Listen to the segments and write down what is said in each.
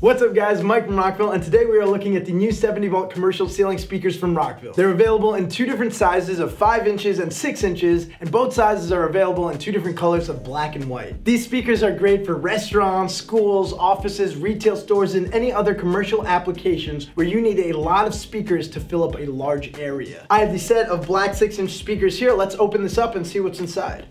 What's up guys, Mike from Rockville, and today we are looking at the new 70 volt commercial ceiling speakers from Rockville. They're available in two different sizes of 5 inches and 6 inches, and both sizes are available in two different colors of black and white. These speakers are great for restaurants, schools, offices, retail stores, and any other commercial applications where you need a lot of speakers to fill up a large area. I have the set of black 6 inch speakers here. Let's open this up and see what's inside.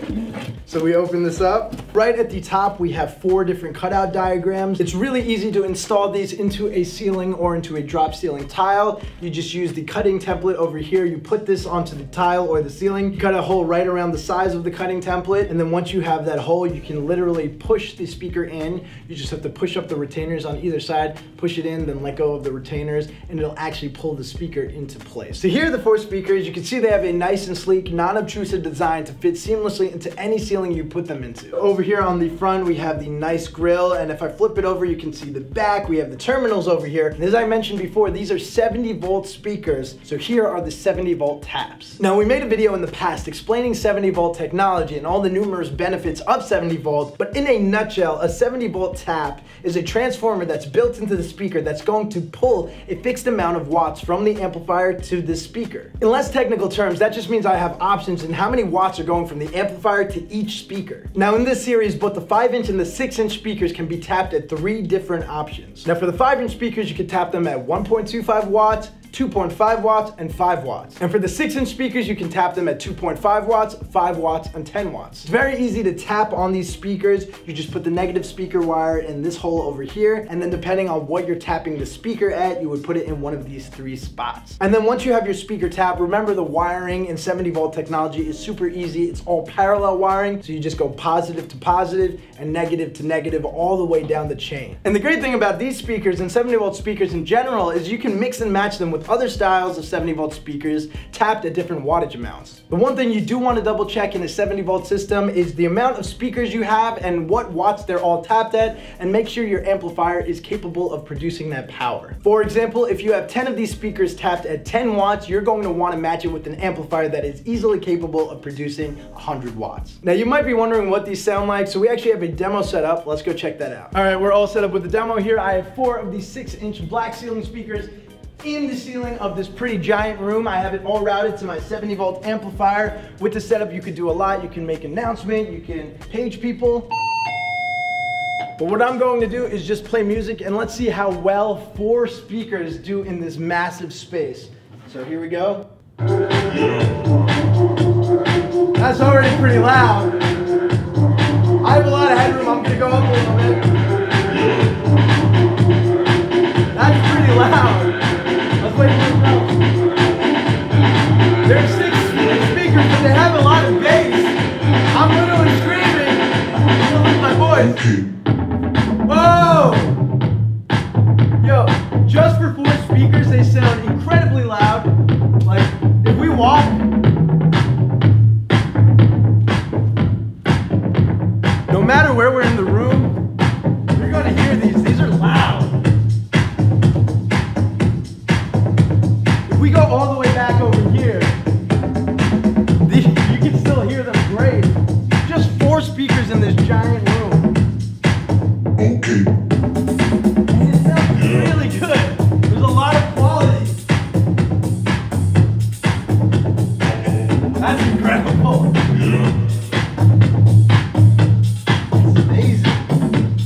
So we open this up. Right at the top we have four different cutout diagrams. It's really easy to install these into a ceiling or into a drop ceiling tile. You just use the cutting template over here. You put this onto the tile or the ceiling, cut a hole right around the size of the cutting template. And then once you have that hole, you can literally push the speaker in. You just have to push up the retainers on either side, push it in, then let go of the retainers, and it'll actually pull the speaker into place. So here are the four speakers. You can see they have a nice and sleek, non-obtrusive design to fit seamlessly into any ceiling you put them into. Over here on the front, we have the nice grill, and if I flip it over, you can see the back back, we have the terminals over here. And as I mentioned before, these are 70 volt speakers. So here are the 70 volt taps. Now we made a video in the past explaining 70 volt technology and all the numerous benefits of 70 volt, but in a nutshell, a 70 volt tap is a transformer that's built into the speaker that's going to pull a fixed amount of watts from the amplifier to the speaker. In less technical terms, that just means I have options in how many watts are going from the amplifier to each speaker. Now in this series, both the 5 inch and the 6 inch speakers can be tapped at three different options options. Now for the 5 inch speakers, you can tap them at 1.25 watts, 2.5 watts, and 5 watts. And for the 6 inch speakers, you can tap them at 2.5 watts, 5 watts, and 10 watts. It's very easy to tap on these speakers. You just put the negative speaker wire in this hole over here, and then depending on what you're tapping the speaker at, you would put it in one of these three spots. And then once you have your speaker tap, remember the wiring in 70 volt technology is super easy. It's all parallel wiring, so you just go positive to positive and negative to negative all the way down the chain. And the great thing about these speakers and 70 volt speakers in general is you can mix and match them with with other styles of 70 volt speakers tapped at different wattage amounts. The one thing you do want to double check in a 70 volt system is the amount of speakers you have and what watts they're all tapped at and make sure your amplifier is capable of producing that power. For example, if you have 10 of these speakers tapped at 10 watts, you're going to want to match it with an amplifier that is easily capable of producing 100 watts. Now you might be wondering what these sound like, so we actually have a demo set up. Let's go check that out. All right, we're all set up with the demo here. I have four of these six inch black ceiling speakers in the ceiling of this pretty giant room. I have it all routed to my 70 volt amplifier. With the setup, you could do a lot. You can make announcement, you can page people. But what I'm going to do is just play music and let's see how well four speakers do in this massive space. So here we go. That's already pretty loud. I have a lot of headroom. I'm gonna go up a little bit. Have a lot of bass. I'm literally screaming. I'm gonna lose my voice. Whoa! Yo, just for four speakers, they sound incredibly loud. Like, if we walk, no matter where we're in the room, you're gonna hear these. These are loud. If we go all the way back over It sounds really good. There's a lot of quality. That's incredible. Yeah. That's amazing.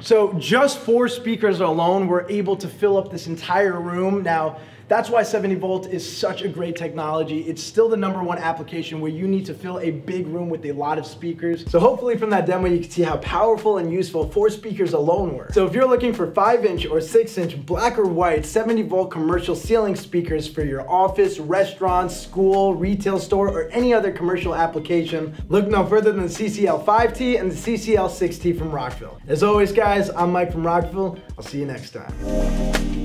So just four speakers alone were able to fill up this entire room. Now, that's why 70 volt is such a great technology. It's still the number one application where you need to fill a big room with a lot of speakers. So hopefully from that demo, you can see how powerful and useful four speakers alone were. So if you're looking for five inch or six inch black or white 70 volt commercial ceiling speakers for your office, restaurant, school, retail store, or any other commercial application, look no further than the CCL 5T and the CCL 6T from Rockville. As always guys, I'm Mike from Rockville. I'll see you next time.